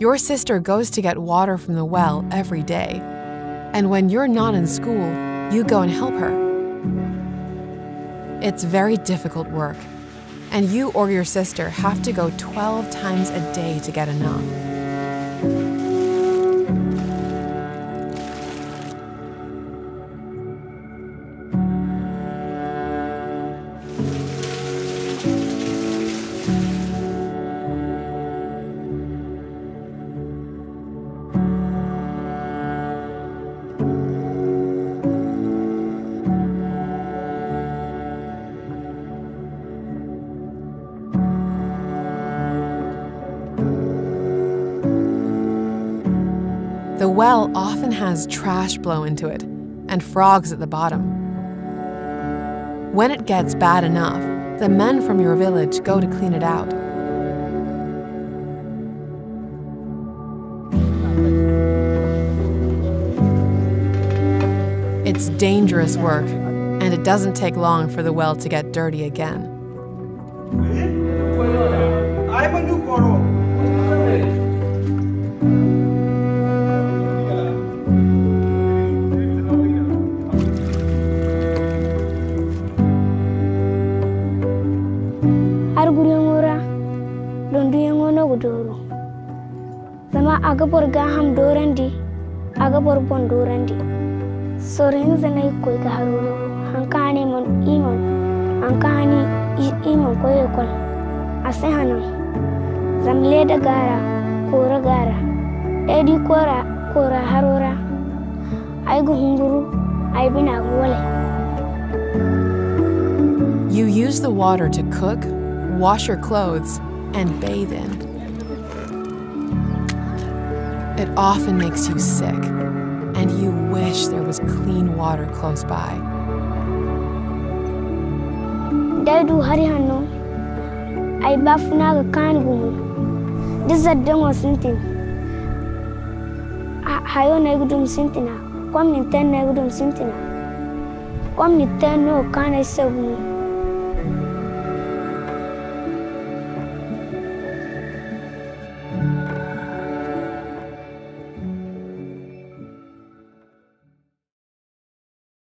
Your sister goes to get water from the well every day. And when you're not in school, you go and help her. It's very difficult work, and you or your sister have to go 12 times a day to get enough. The well often has trash blow into it and frogs at the bottom. When it gets bad enough, the men from your village go to clean it out. It's dangerous work, and it doesn't take long for the well to get dirty again. Zama aga dorandi aga bon dorandi sorin hankani mon imon hankani imon zam leda gara kora gara kora kora harora ay gu hunguru ay bina wale You use the water to cook, wash your clothes, and bathe in. It often makes you sick, and you wish there was clean water close by. daidu hari hannu ay bafuna ga kan gumu dizar dango sintin Ha- hayo na gudum sintina kwam ni ten na gudum sintina kwam ni ten no kana sabu